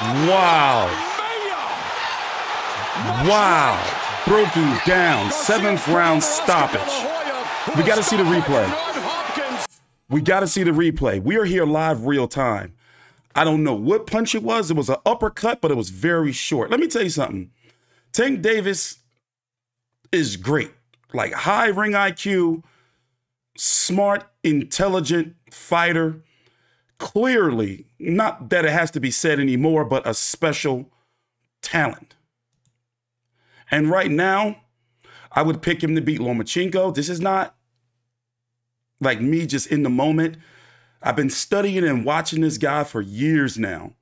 Wow. Wow. Broken down. Seventh round stoppage. We got to see the replay. We got to see the replay. We are here live real time. I don't know what punch it was. It was an uppercut, but it was very short. Let me tell you something. Tank Davis is great. Like high ring IQ, smart, intelligent fighter. Clearly, not that it has to be said anymore, but a special talent. And right now, I would pick him to beat Lomachenko. This is not like me just in the moment. I've been studying and watching this guy for years now.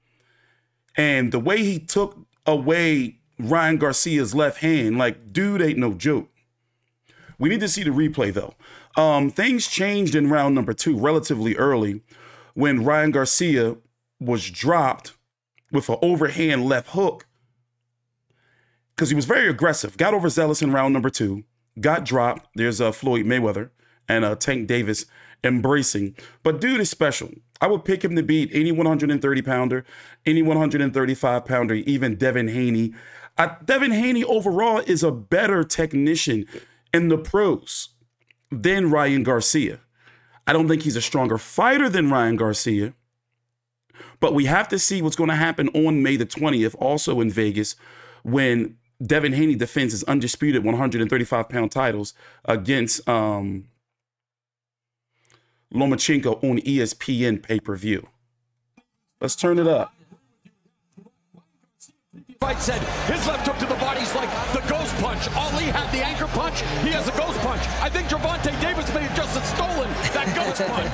And the way he took away Ryan Garcia's left hand, like, dude ain't no joke. We need to see the replay though. Um, things changed in round number two relatively early when Ryan Garcia was dropped with an overhand left hook because he was very aggressive. Got overzealous in round number two, got dropped. There's uh, Floyd Mayweather and uh, Tank Davis embracing. But dude is special. I would pick him to beat any 130 pounder, any 135 pounder, even Devin Haney. Uh, Devin Haney overall is a better technician in the pros than Ryan Garcia. I don't think he's a stronger fighter than Ryan Garcia. But we have to see what's going to happen on May the 20th, also in Vegas, when Devin Haney defends his undisputed 135 pound titles against um, Lomachenko on ESPN pay per view. Let's turn it up. Fight said his left hook to the body's like punch. Ali had the anchor punch. He has a ghost punch. I think Gervonta Davis may have just stolen that ghost punch.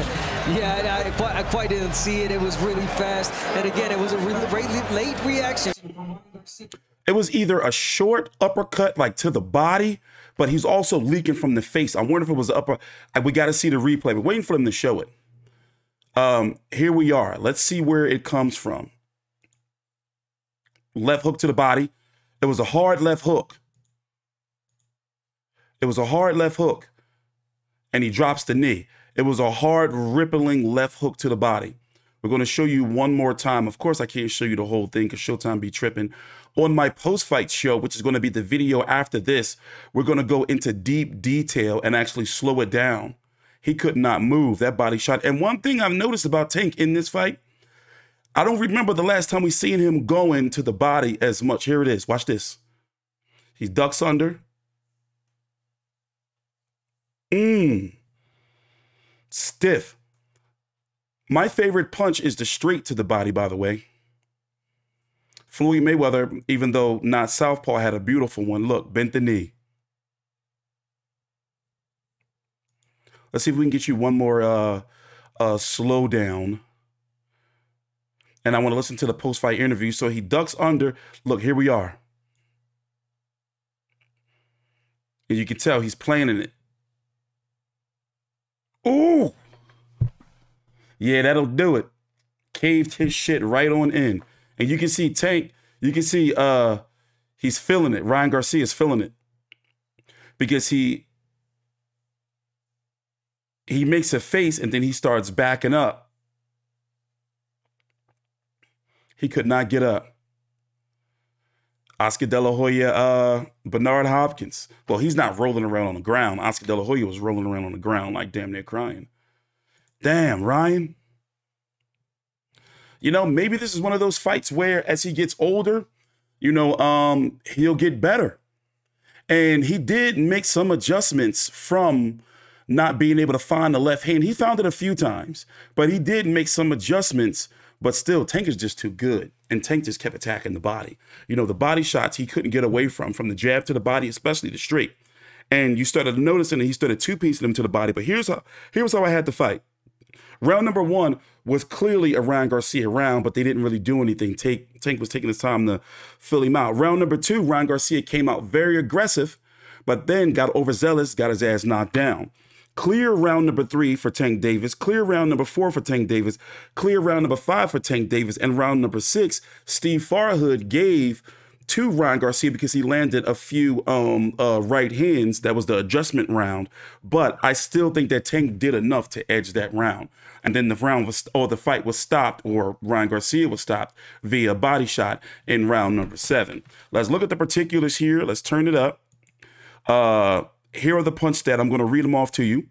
yeah, I, I, quite, I, quite, didn't see it. It was really fast. And again, it was a really, really late reaction. It was either a short uppercut, like to the body, but he's also leaking from the face. I wonder if it was upper. We got to see the replay. We're waiting for them to show it. Um, here we are. Let's see where it comes from. Left hook to the body. It was a hard left hook. It was a hard left hook. And he drops the knee. It was a hard, rippling left hook to the body. We're going to show you one more time. Of course, I can't show you the whole thing because Showtime be tripping. On my post-fight show, which is going to be the video after this, we're going to go into deep detail and actually slow it down. He could not move that body shot. And one thing I've noticed about Tank in this fight, I don't remember the last time we seen him going to the body as much. Here it is. Watch this. He ducks under. Mmm. Stiff. My favorite punch is the straight to the body, by the way. Floyd Mayweather, even though not Southpaw, had a beautiful one. Look, bent the knee. Let's see if we can get you one more uh, uh, slow down. And I want to listen to the post fight interview. So he ducks under. Look, here we are. And you can tell he's planning it. Ooh. Yeah, that'll do it. Caved his shit right on in. And you can see Tank, you can see uh he's feeling it. Ryan Garcia's feeling it. Because he he makes a face and then he starts backing up. He could not get up. Oscar De La Hoya, uh, Bernard Hopkins. Well, he's not rolling around on the ground. Oscar De La Hoya was rolling around on the ground like damn near crying. Damn, Ryan. You know, maybe this is one of those fights where as he gets older, you know, um, he'll get better. And he did make some adjustments from not being able to find the left hand. He found it a few times, but he did make some adjustments. But still, Tank is just too good. And Tank just kept attacking the body. You know, the body shots he couldn't get away from, from the jab to the body, especially the straight. And you started noticing that he started two piecing them to the body. But here's how here's how I had to fight. Round number one was clearly a Ryan Garcia round, but they didn't really do anything. Tank, Tank was taking his time to fill him out. Round number two, Ryan Garcia came out very aggressive, but then got overzealous, got his ass knocked down. Clear round number three for Tank Davis. Clear round number four for Tank Davis. Clear round number five for Tank Davis. And round number six, Steve Farhood gave to Ryan Garcia because he landed a few um, uh, right hands. That was the adjustment round. But I still think that Tank did enough to edge that round. And then the round was, or the fight was stopped, or Ryan Garcia was stopped via body shot in round number seven. Let's look at the particulars here. Let's turn it up. Uh, here are the punch stats. I'm going to read them off to you.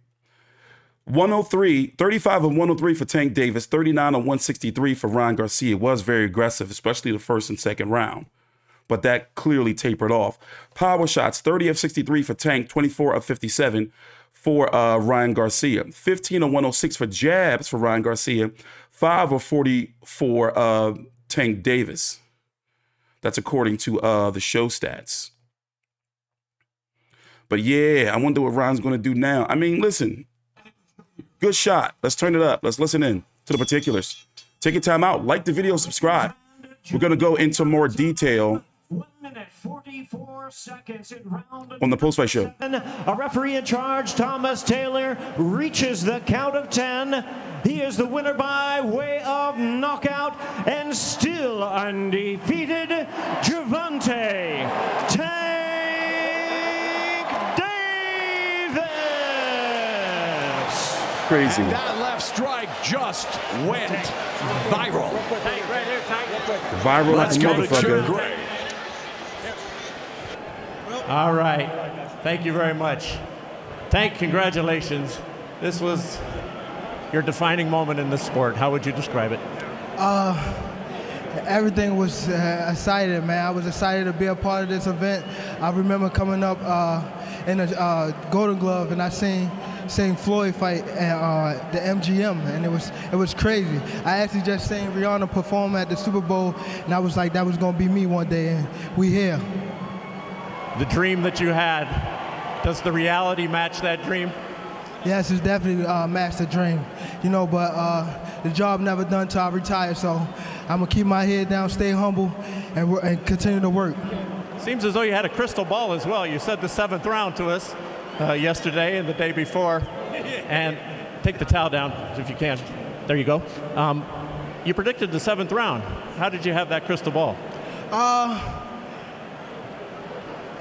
103, 35 of 103 for Tank Davis, 39 of 163 for Ryan Garcia. It was very aggressive, especially the first and second round. But that clearly tapered off. Power shots, 30 of 63 for Tank, 24 of 57 for uh, Ryan Garcia. 15 of 106 for jabs for Ryan Garcia. 5 of 40 for uh, Tank Davis. That's according to uh, the show stats. But yeah, I wonder what Ron's going to do now. I mean, listen, Good shot. Let's turn it up. Let's listen in to the particulars. Take your time out. Like the video, subscribe. We're going to go into more detail on the post fight show. A referee in charge, Thomas Taylor, reaches the count of 10. He is the winner by way of knockout and still undefeated, Gervonta crazy. And that left strike just went viral. Viral like a motherfucker. All right. Thank you very much. Tank, congratulations. This was your defining moment in the sport. How would you describe it? Uh, everything was uh, excited, man. I was excited to be a part of this event. I remember coming up uh, in the uh, Golden Glove, and I seen seen Floyd fight at uh, the MGM, and it was it was crazy. I actually just seen Rihanna perform at the Super Bowl, and I was like, that was gonna be me one day, and we here. The dream that you had, does the reality match that dream? Yes, it's definitely uh, matched the dream, you know. But uh, the job never done till I retire, so I'm gonna keep my head down, stay humble, and, and continue to work. Seems as though you had a crystal ball as well. You said the seventh round to us uh, yesterday and the day before. And take the towel down if you can. There you go. Um, you predicted the seventh round. How did you have that crystal ball? Uh,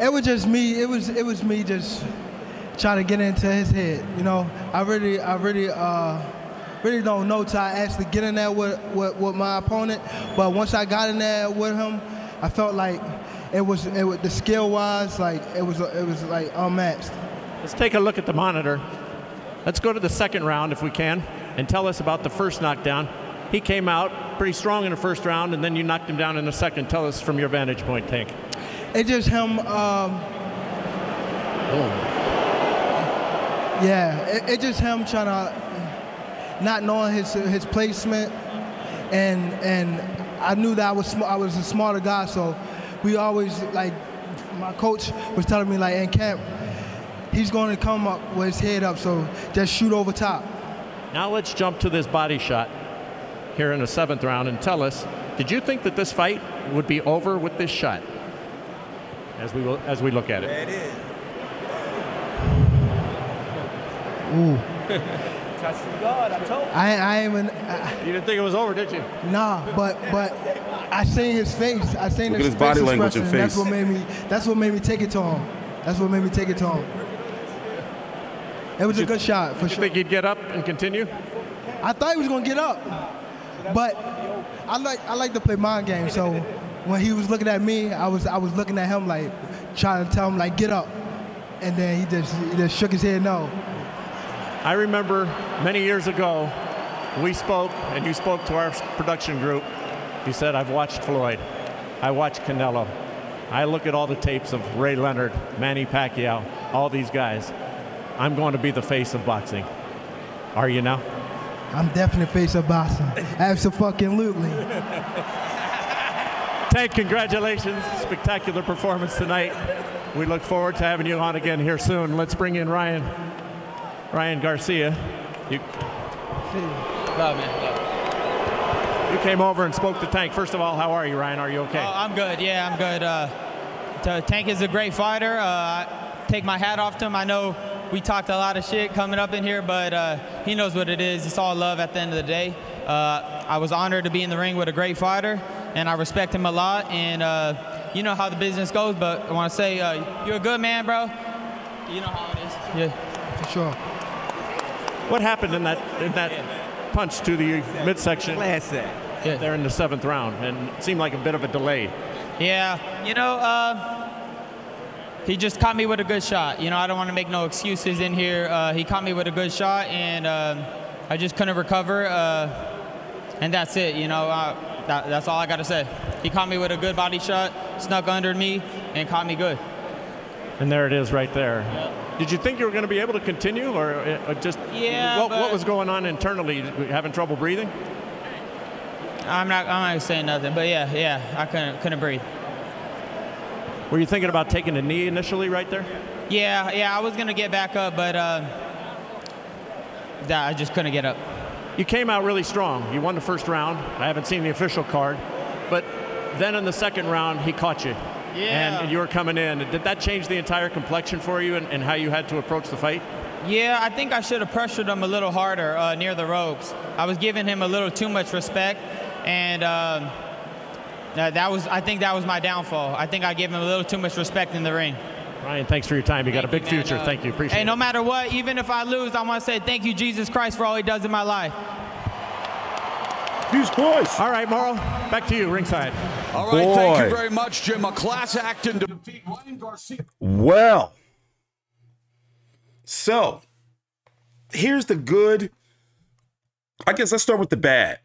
it was just me. It was it was me just trying to get into his head. You know, I really I really uh, really don't know till I actually get in there with, with, with my opponent. But once I got in there with him, I felt like it was it was the skill wise like it was it was like unmatched. Let's take a look at the monitor. Let's go to the second round if we can and tell us about the first knockdown. He came out pretty strong in the first round, and then you knocked him down in the second. Tell us from your vantage point, Tank. It just him. Um, oh. Yeah, it, it just him trying to not knowing his his placement, and and I knew that I was I was a smarter guy, so we always like my coach was telling me like in camp he's going to come up with his head up, so just shoot over top. Now let's jump to this body shot here in the seventh round and tell us, did you think that this fight would be over with this shot? As we, will, as we look at it. There it is. Ooh. God, I told you. I, I even. I, you didn't think it was over, did you? Nah, but but I seen his face. I seen Look his, his body language and face. That's what made me. That's what made me take it to him. That's what made me take it to him. It was did a good you, shot for did sure. You think he'd get up and continue? I thought he was gonna get up, but I like I like to play mind games. So when he was looking at me, I was I was looking at him like trying to tell him like get up, and then he just he just shook his head no. I remember many years ago, we spoke and you spoke to our production group. You said, "I've watched Floyd, I watched Canelo, I look at all the tapes of Ray Leonard, Manny Pacquiao, all these guys." I'm going to be the face of boxing. Are you now? I'm definitely face of boxing. Absolutely. Tank, congratulations. Spectacular performance tonight. We look forward to having you on again here soon. Let's bring in Ryan. Ryan Garcia. You, Love, man. Love. you came over and spoke to Tank. First of all, how are you, Ryan? Are you okay? Oh, I'm good. Yeah, I'm good. Uh, Tank is a great fighter. Uh, I take my hat off to him. I know we talked a lot of shit coming up in here, but uh, he knows what it is. It's all love at the end of the day. Uh, I was honored to be in the ring with a great fighter, and I respect him a lot. And uh, you know how the business goes, but I want to say uh, you're a good man, bro. You know how it is. Yeah. For sure. What happened in that in that punch to the midsection? Classic. Yeah. There in the seventh round, and it seemed like a bit of a delay. Yeah, you know, uh, he just caught me with a good shot. You know, I don't want to make no excuses in here. Uh, he caught me with a good shot, and um, I just couldn't recover. Uh, and that's it. You know, uh, that, that's all I got to say. He caught me with a good body shot, snuck under me, and caught me good. And there it is, right there. Did you think you were going to be able to continue, or uh, just Yeah, What, what was going on internally? Having trouble breathing? I'm not. I'm not saying nothing, but yeah, yeah, I couldn't couldn't breathe. Were you thinking about taking a knee initially, right there? Yeah, yeah, I was gonna get back up, but uh, I just couldn't get up. You came out really strong. You won the first round. I haven't seen the official card, but then in the second round, he caught you. Yeah. And you were coming in. Did that change the entire complexion for you and, and how you had to approach the fight? Yeah, I think I should have pressured him a little harder uh, near the ropes. I was giving him a little too much respect, and um, that, that was. I think that was my downfall. I think I gave him a little too much respect in the ring. Ryan, thanks for your time. You got a big you, future. Uh, Thank you. Appreciate it. Hey, no matter what, even if I lose, I want to say thank you, Jesus Christ, for all He does in my life. Jesus Christ. All right, Mauro, back to you, ringside. All right, thank you very much, Jim. A class act in defeat. Ryan Garcia. Well, so here's the good. I guess let's start with the bad.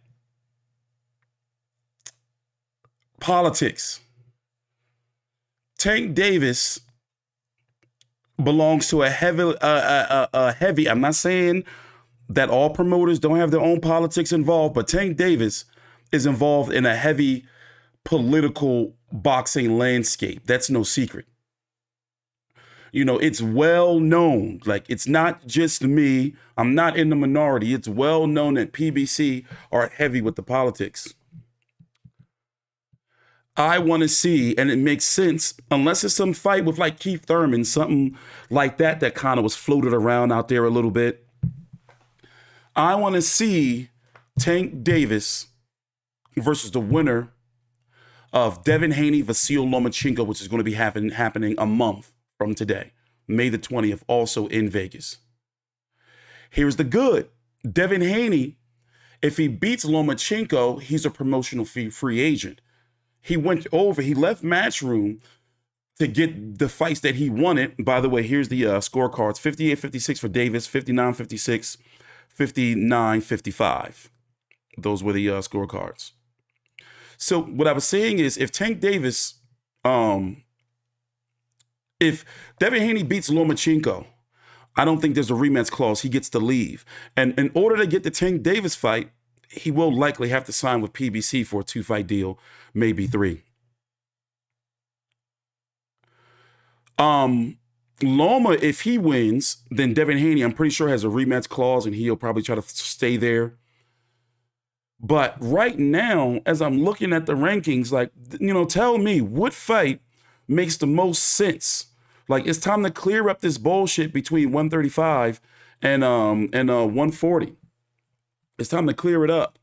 Politics. Tank Davis belongs to a heavy, uh, uh, uh, uh, heavy. I'm not saying that all promoters don't have their own politics involved, but Tank Davis is involved in a heavy political boxing landscape. That's no secret you know it's well known like it's not just me i'm not in the minority it's well known that pbc are heavy with the politics i want to see and it makes sense unless it's some fight with like keith thurman something like that that kind of was floated around out there a little bit i want to see tank davis versus the winner of devin haney vasil lomachenko which is going to be happen, happening a month from today, May the 20th, also in Vegas. Here's the good Devin Haney, if he beats Lomachenko, he's a promotional free agent. He went over, he left Matchroom to get the fights that he wanted. By the way, here's the uh, scorecards 58 56 for Davis, 59 56, 59 55. Those were the uh, scorecards. So, what I was saying is if Tank Davis, um, if Devin Haney beats Lomachenko, I don't think there's a rematch clause. He gets to leave. And in order to get the Tank Davis fight, he will likely have to sign with PBC for a two fight deal, maybe three. Um, Loma, if he wins, then Devin Haney, I'm pretty sure, has a rematch clause and he'll probably try to stay there. But right now, as I'm looking at the rankings, like, you know, tell me what fight makes the most sense. Like it's time to clear up this bullshit between 135 and um and uh 140. It's time to clear it up.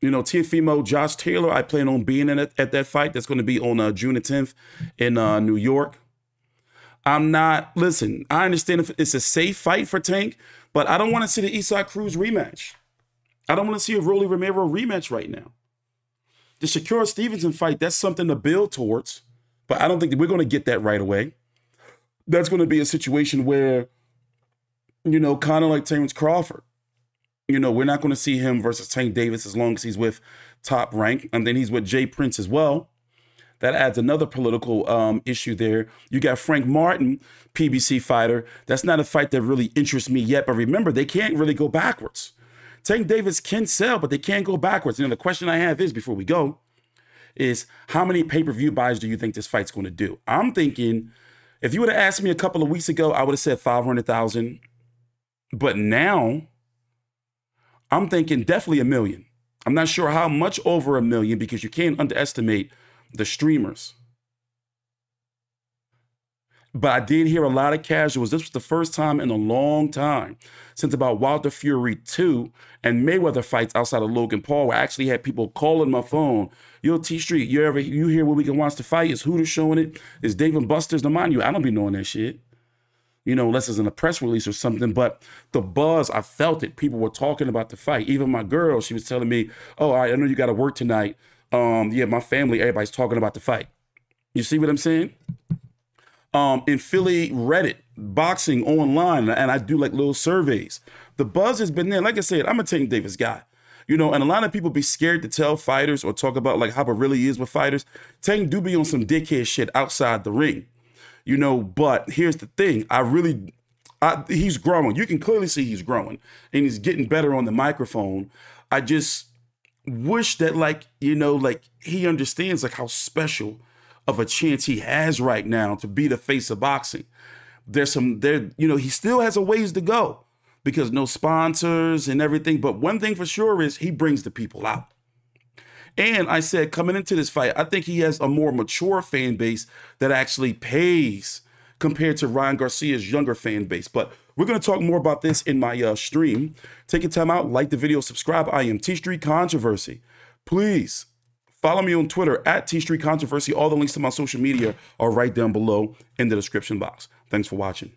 You know, Teofimo, Josh Taylor, I plan on being in it at that fight. That's going to be on uh, June the 10th in uh, New York. I'm not, listen, I understand if it's a safe fight for Tank, but I don't want to see the Isaac Cruz rematch. I don't want to see a Rolly Romero rematch right now. The Shakur Stevenson fight, that's something to build towards, but I don't think we're going to get that right away. That's going to be a situation where, you know, kind of like Terence Crawford. You know, we're not going to see him versus Tank Davis as long as he's with top rank. And then he's with Jay Prince as well. That adds another political um, issue there. You got Frank Martin, PBC fighter. That's not a fight that really interests me yet. But remember, they can't really go backwards. Tank Davis can sell, but they can't go backwards. And the question I have is before we go, is how many pay-per-view buys do you think this fight's going to do? I'm thinking if you would have asked me a couple of weeks ago, I would have said 500,000. But now I'm thinking definitely a million. I'm not sure how much over a million because you can't underestimate the streamers. But I did hear a lot of casuals. This was the first time in a long time since about Wilder Fury 2 and Mayweather fights outside of Logan Paul, where I actually had people calling my phone. Yo, T Street, you ever you hear where we can watch the fight? Is Hooters showing it? Is Dave and Buster's? Now, mind you, I don't be knowing that shit. You know, unless it's in a press release or something. But the buzz, I felt it. People were talking about the fight. Even my girl, she was telling me, "Oh, I know you got to work tonight. Um, yeah, my family, everybody's talking about the fight." You see what I'm saying? Um, in Philly Reddit, boxing online, and I do like little surveys. The buzz has been there. Like I said, I'm a Tank Davis guy. You know, and a lot of people be scared to tell fighters or talk about like how it really is with fighters. Tank do be on some dickhead shit outside the ring. You know, but here's the thing. I really I, he's growing. You can clearly see he's growing and he's getting better on the microphone. I just wish that like, you know, like he understands like how special of a chance he has right now to be the face of boxing. There's some there, you know, he still has a ways to go because no sponsors and everything. But one thing for sure is he brings the people out. And I said, coming into this fight, I think he has a more mature fan base that actually pays compared to Ryan Garcia's younger fan base. But we're going to talk more about this in my uh, stream. Take your time out, like the video, subscribe. I am T Street Controversy. Please follow me on Twitter at T Street Controversy. All the links to my social media are right down below in the description box. Thanks for watching.